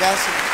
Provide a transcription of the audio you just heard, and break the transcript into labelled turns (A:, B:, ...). A: obrigado